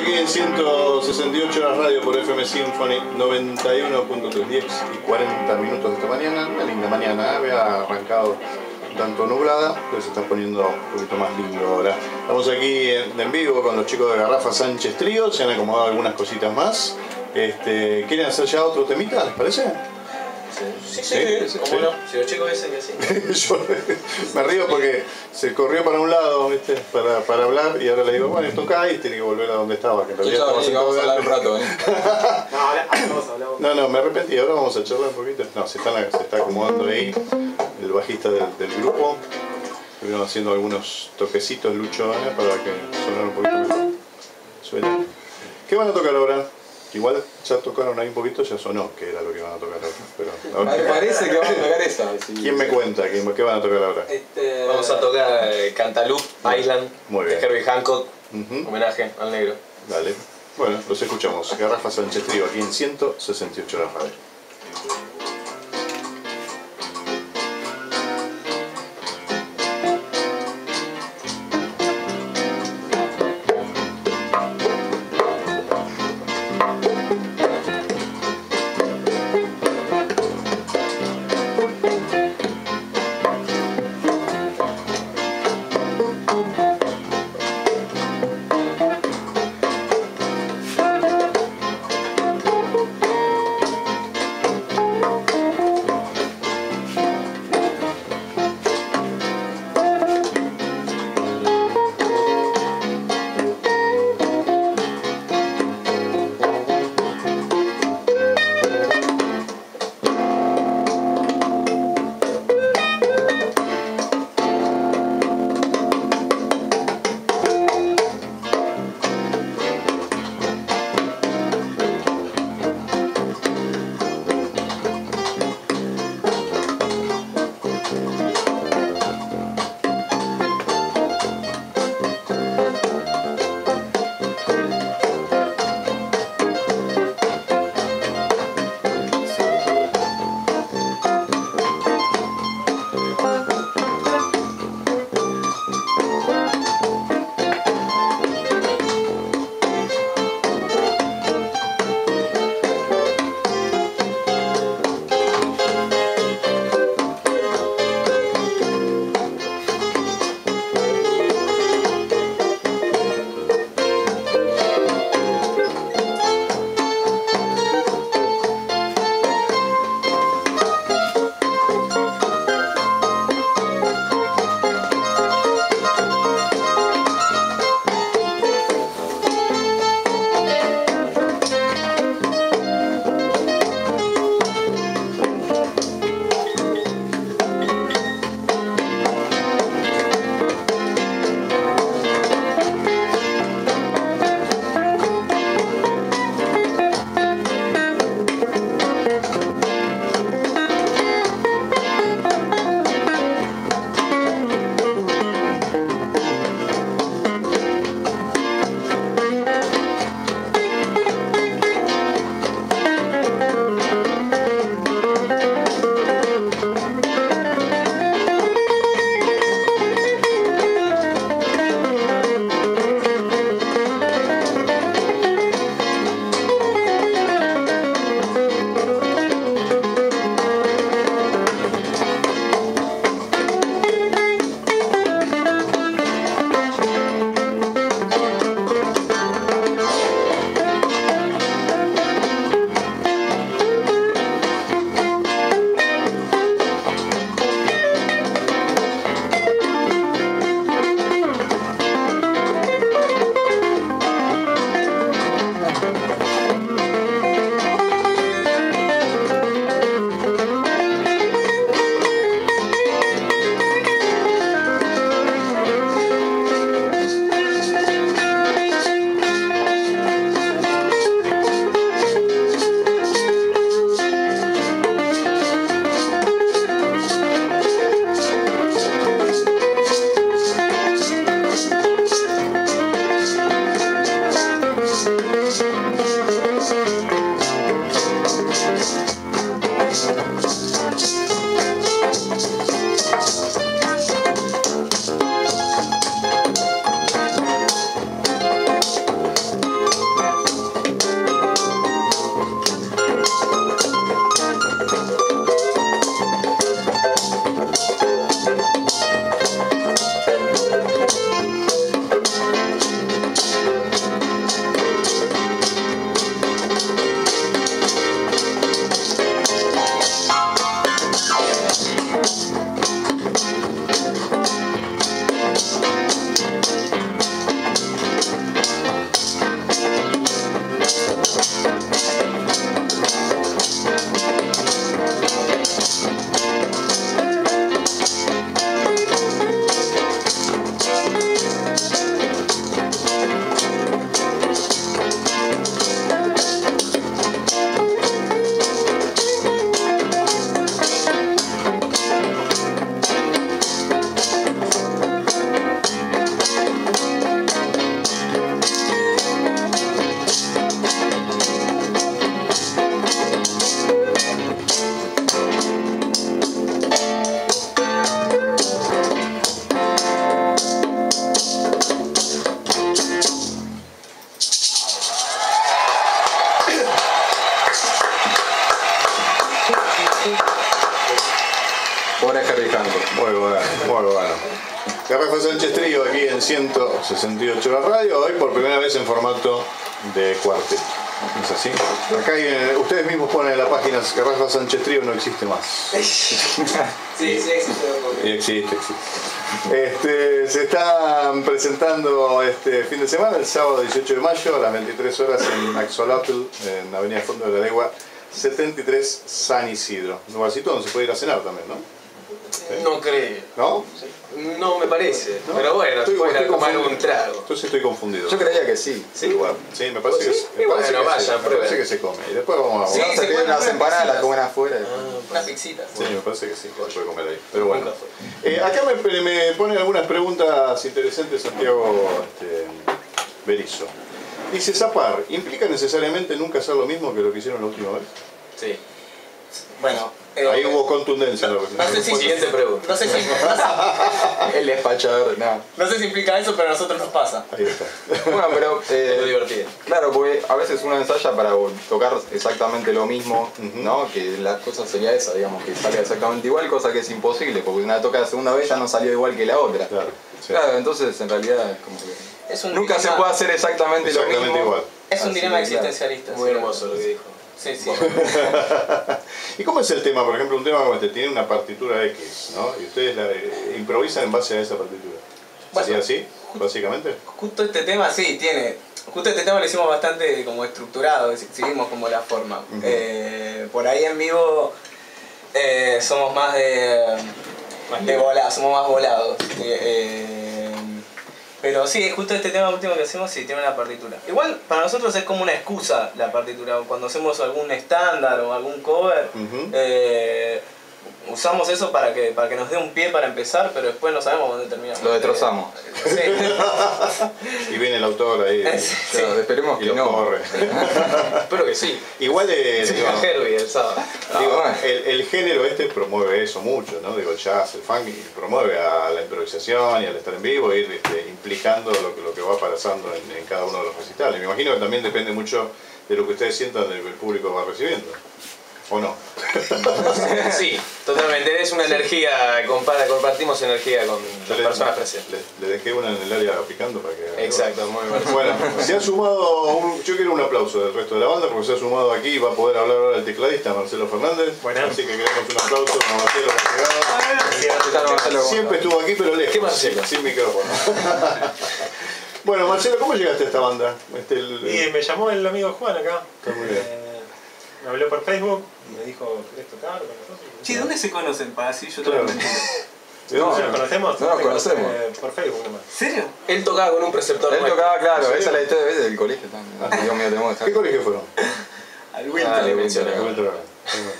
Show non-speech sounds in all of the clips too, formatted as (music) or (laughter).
aquí en 168 horas radio por FM Symphony 91.3, 10 y 40 minutos de esta mañana. Una linda mañana, ¿eh? había arrancado tanto nublada, pero se está poniendo un poquito más lindo ahora. Estamos aquí en, en vivo con los chicos de Garrafa Sánchez Trío, se han acomodado algunas cositas más. Este, ¿Quieren hacer ya otro temita, les parece? Sí, sí, Sí, sí, ¿cómo sí. no? Si los chicos dicen que sí. (laughs) Yo me río porque se corrió para un lado ¿viste? Para, para hablar y ahora le digo, bueno, toca y tiene que volver a donde estaba, que en realidad estaba sentado a hablar un rato, ¿eh? (laughs) No, ahora hablamos, hablamos. No, no, me arrepentí, ahora vamos a charlar un poquito. No, se está, se está acomodando ahí el bajista del, del grupo. Estuvieron haciendo algunos toquecitos Lucho Ana para que sonara un poquito mejor. Suena. ¿Qué van a tocar ahora? Igual ya tocaron ahí un poquito, ya sonó que era lo que iban a tocar ahora. Pero, Me parece que vamos a tocar esa. sí. ¿Quién me cuenta? ¿Qué, qué van a tocar ahora? Este... Vamos a tocar eh, Cantaloupe Island Muy de. Herbie Hancock, homenaje al negro. Dale. Bueno, los escuchamos. Garrafa Sánchez Trío aquí en 168 horas radio. Garrafa Sánchez Trío aquí en 168 la radio, hoy por primera vez en formato de cuarteto. ¿Es así? Acá hay, eh, ustedes mismos ponen en la página Garrafa Sánchez Trío no existe más. (laughs) Sí, sí, existe. Y existe, existe. Este, se están presentando este fin de semana, el sábado 18 de mayo, a las 23 horas en Axolotl, en Avenida Fondo de la Legua, 73 San Isidro. Un lugarcito donde se puede ir a cenar también, ¿no? No creo. ¿No? No me parece. ¿No? Pero bueno, Estoy- pueden estoy tomar un trago. Entonces estoy confundido. Yo creía que sí. Sí, igual. Sí, me parece, ¿Sí? que, me bueno, parece que, vayan, se, me parece que se come. Y después vamos a Sí, se pueden unas empanadas, las comen afuera. Unas pixitas. Sí, me parece que sí, se puede comer ahí. Pero bueno. Eh, acá me, me pone algunas preguntas interesantes Santiago este, Berizo. Dice, zapar, ¿implica necesariamente nunca hacer lo mismo que lo que hicieron la última vez? Sí. Bueno, eh, Ahí hubo contundencia en la no sé si Siguiente (laughs) pregunta. No sé si, no (laughs) El despachador, nada. no sé si implica eso, pero a nosotros nos pasa. Ahí está. (laughs) Bueno, pero. Es lo Eh, divertido. claro, porque a veces uno ensaya para tocar exactamente lo mismo. ¿no? Que la cosa sería esa, digamos, que salga exactamente igual, cosa que es imposible, porque una toca la segunda vez ya no salió igual que la otra. Claro. sí. Claro, entonces en realidad es como que. Es un Nunca se puede hacer exactamente, lo mismo. igual. Es un Así dilema existencialista. Muy hermoso lo que dijo. Sí, sí. (laughs) ¿Y cómo es el tema? Por ejemplo, un tema como este tiene una partitura X, ¿no? Y ustedes la, eh, improvisan en base a esa partitura. ¿Sería Bueno, así, básicamente? Justo este tema, sí, tiene. Justo este tema lo hicimos bastante como estructurado, seguimos como la forma. Eh, por ahí en vivo eh, somos más de. de volados, somos más volados. Eh, eh, pero sí, justo este tema último que hacemos sí tiene una partitura. Igual para nosotros es como una excusa la partitura. Cuando hacemos algún estándar o algún cover, eh, usamos eso para que, para que nos dé un pie para empezar, pero después no sabemos dónde terminamos. Lo destrozamos. Sí. (laughs) Y viene el autor ahí Sí. Claro, esperemos y que lo no. corre. (laughs) Espero que sí. Igual eh, Sí, digo, a Herbie el sábado. digo, Ah, el, el género este promueve eso mucho, ¿no? Digo, el jazz, el funk, promueve a la improvisación y al estar en vivo, ir este, implicando lo que, lo que va pasando en, en cada uno de los recitales. Me imagino que también depende mucho de lo que ustedes sientan de lo que el público va recibiendo. ¿O no? (laughs) Sí, totalmente. Es una energía, compara- compartimos energía con Yo las le- personas presentes. Le, le dejé una en el área picando para que... Exacto, muy bueno. Bueno, se ha sumado, un- yo quiero un aplauso del resto de la banda porque se ha sumado aquí y va a poder hablar ahora el tecladista Marcelo Fernández. Bueno. Así que queremos un aplauso para Marcelo por Siempre estuvo aquí pero lejos. ¿Qué Marcelo? Sin micrófono. (laughs) bueno, Marcelo, ¿cómo llegaste a esta banda? Este, el- Y me llamó el amigo Juan acá. Está muy bien. Me habló por Facebook, me dijo, ¿querés tocar con nosotros? Che, ¿dónde se conocen? Para así yo Claro. también me entero. ¿De ¿No dónde nos conocemos? No nos conocemos. Eh, por Facebook nomás. ¿Serio? Él tocaba con un preceptor Él tocaba, claro, ¿En esa es la historia ¿ves? del colegio también. Dios mío, tenemos que ¿Qué colegio fueron? (laughs) Al Ah, Winter. le mencioné. ¿Qué colegio fueron?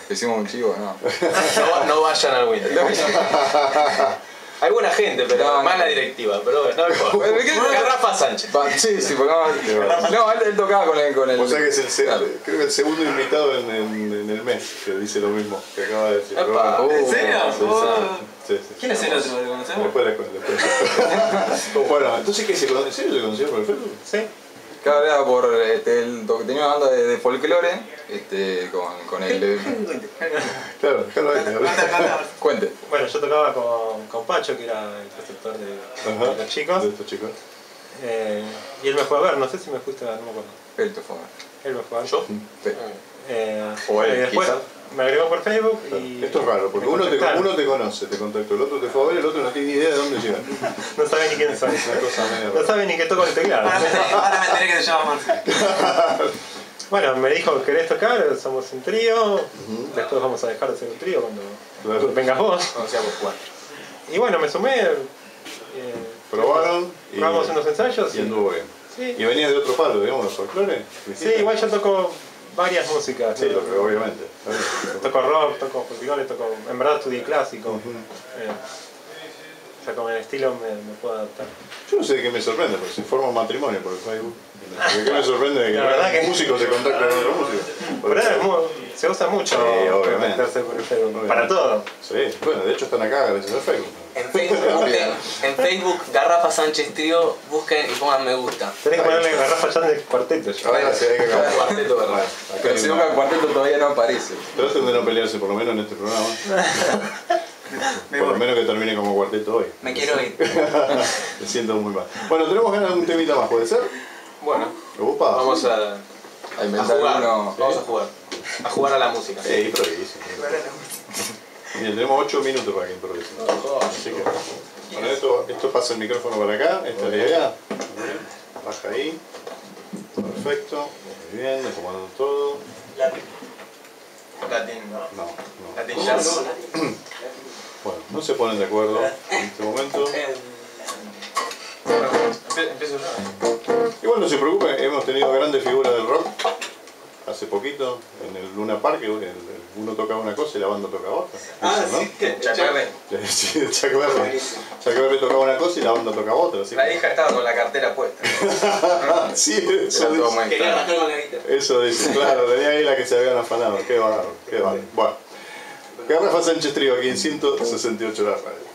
Hicimos un chivo, ¿no? No, va- no vayan al Winter. (laughs) (laughs) Hay buena gente, pero No, no. mala directiva. Pero bueno, no (laughs) importa. Bueno, ¿qué- Garrafa Sánchez. Sí, sí, porque no, no, él, él tocaba con el... Con el O sea que es el, Claro. creo que el segundo invitado en, en- en el mes que dice lo mismo que acaba de decir. Epa. ¿En Uh, serio? Sí, sí, sí, sí. ¿Quién es el otro? ¿Lo conocemos? Después cuento, después. (laughs) bueno, entonces ¿qué se? ¿En serio se conocieron por el Facebook? Sí. Claro, era por este, el, tenía una banda de, de folclore este, con, con el... (laughs) Claro, canta. Cuente. Bueno, yo tocaba con, con Pacho, que era el preceptor de, de los chicos. De estos chicos. Eh, y él me fue a ver, no sé si me fuiste a ver, no me acuerdo. Él te fue. Él me fue a ver. ¿Yo? Sí. Eh, O él, después quizá. Me agregó por Facebook y... Esto es raro, porque uno te, uno te conoce, te contactó, el otro te fue a ver, el otro no tiene ni idea de dónde llega. No sabe ni quién soy. No sabe ni que toco el teclado. Ahora me enteré- ahora me enteré que Marcelo. (laughs) Bueno, me dijo, ¿querés tocar? Somos un trío. Después vamos a dejar de ser un trío cuando Claro. vengas vos. Conocíamos Juan. Y bueno, me sumé. eh, Probaron y, Probamos unos ensayos. y anduvo bien. Sí, Y venías de otro palo, digamos, de folclore. sí, igual yo toco varias músicas. Sí, ¿no? lo que obviamente. Toco rock, toco folclore, toco. En verdad estudié clásico. Eh, o sea, con el estilo me, me puedo adaptar. Yo no sé de qué me sorprende, porque se forma un matrimonio por el Facebook. ¿De qué me sorprende de que, La verdad que- músicos se contacten con otro músico? Pero es mu- se usa mucho Sí, obviamente. contactarse por el Facebook. Obviamente. Para todo. Sí, bueno, de hecho están acá gracias a Facebook. En Facebook, busquen, en Facebook, Garrafa Sánchez Trío, busquen y pongan me gusta. Tenés que ponerle garrafa ya de cuarteto. ya. Ahora sí hay que acabar. Cuarteto, ¿verdad? Pero si el cuarteto todavía no aparece. Traten de no pelearse por lo menos en este programa. (laughs) Me Por lo menos que termine como cuarteto hoy. Me quiero ir. (laughs) Me siento muy mal. Bueno, tenemos ganas de un temita más, ¿puede ser? Bueno, Opa. vamos a, A a inventar jugar. uno. Vamos a jugar. A jugar a la música. Eh, improvisen. Bien, tenemos 8 minutos para que improvisen. Así que, bueno, esto, esto pasa el micrófono para acá, esta es la idea. Baja ahí. Perfecto. Muy bien, acomodando todo. Latin, no. No, no. Latin jazz. Bueno, no se ponen de acuerdo en este momento. Bueno, empie- empiezo yo. Igual no se preocupen, hemos tenido grandes figuras del rock hace poquito en el Luna Park. uno tocaba una cosa y la banda tocaba otra. Ah, Eso, ¿no? sí. Chuck Berry. (laughs) Sí, Chuck Berry. Chuck Berry tocaba una cosa y la banda tocaba otra. Así La que- hija estaba con la cartera puesta. (laughs) sí, eso dice. muy Quería extraño. rascar con la guitarra. Eso dice, claro, tenía ahí la que se habían afanado. Qué bárbaro, qué bárbaro. Bueno, Garrafa Sánchez Trigo aquí en 168 la radio.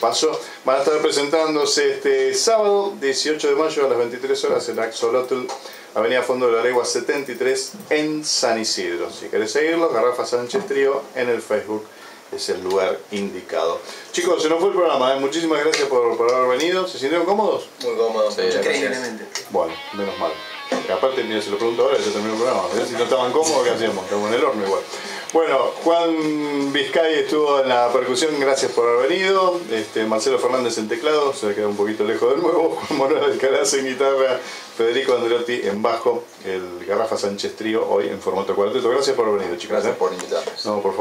Paso. Van a estar presentándose este sábado, 18 de mayo a las 23 horas en Axolotl, Avenida Fondo de la Legua 73 en San Isidro. Si querés seguirlos, Garrafa Sánchez Trío en el Facebook es el lugar indicado. Chicos, se nos fue el programa, ¿eh? muchísimas gracias por, por haber venido. ¿Se sintieron cómodos? Muy cómodo. Sí. Increíblemente. Bueno, menos mal. Que aparte, mira, se lo pregunto ahora, ya terminó el programa. Si no estaban cómodos, ¿qué hacíamos? Estamos en el horno igual. Bueno, Juan Vizcay estuvo en la percusión, gracias por haber venido. Este, Marcelo Fernández en teclado, se ha quedado un poquito lejos de nuevo. (laughs) Juan Manuel Alcaraz en guitarra, Federico Andreotti en bajo, el Garrafa Sánchez Trío hoy en formato cuarteto. Gracias por haber venido, chicos. Gracias ¿eh? por invitarnos. No, por favor.